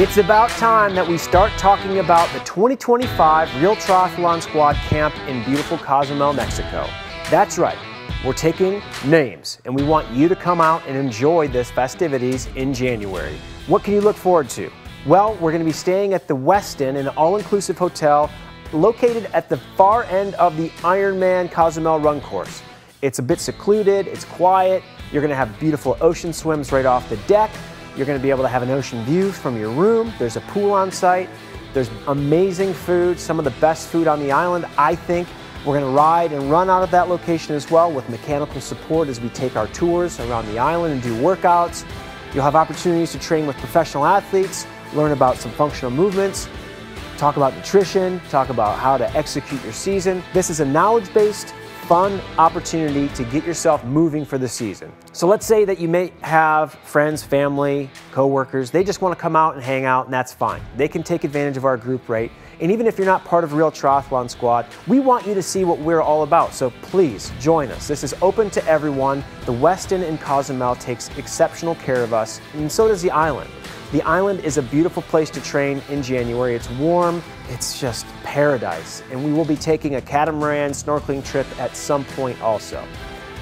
It's about time that we start talking about the 2025 Real Triathlon Squad Camp in beautiful Cozumel, Mexico. That's right, we're taking names and we want you to come out and enjoy this festivities in January. What can you look forward to? Well, we're going to be staying at the Westin, an all-inclusive hotel located at the far end of the Ironman Cozumel run course. It's a bit secluded, it's quiet, you're going to have beautiful ocean swims right off the deck, you're going to be able to have an ocean view from your room. There's a pool on site. There's amazing food, some of the best food on the island. I think we're going to ride and run out of that location as well with mechanical support as we take our tours around the island and do workouts. You'll have opportunities to train with professional athletes, learn about some functional movements, talk about nutrition, talk about how to execute your season. This is a knowledge based fun opportunity to get yourself moving for the season. So let's say that you may have friends, family, coworkers, they just want to come out and hang out and that's fine. They can take advantage of our group rate. And even if you're not part of Real Triathlon Squad, we want you to see what we're all about. So please join us. This is open to everyone. The Westin in Cozumel takes exceptional care of us, and so does the island. The island is a beautiful place to train in January. It's warm, it's just paradise. And we will be taking a catamaran snorkeling trip at some point also.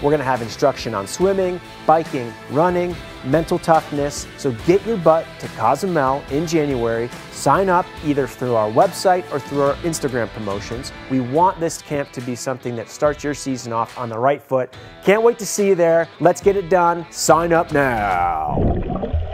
We're gonna have instruction on swimming, biking, running, mental toughness. So get your butt to Cozumel in January. Sign up either through our website or through our Instagram promotions. We want this camp to be something that starts your season off on the right foot. Can't wait to see you there. Let's get it done. Sign up now.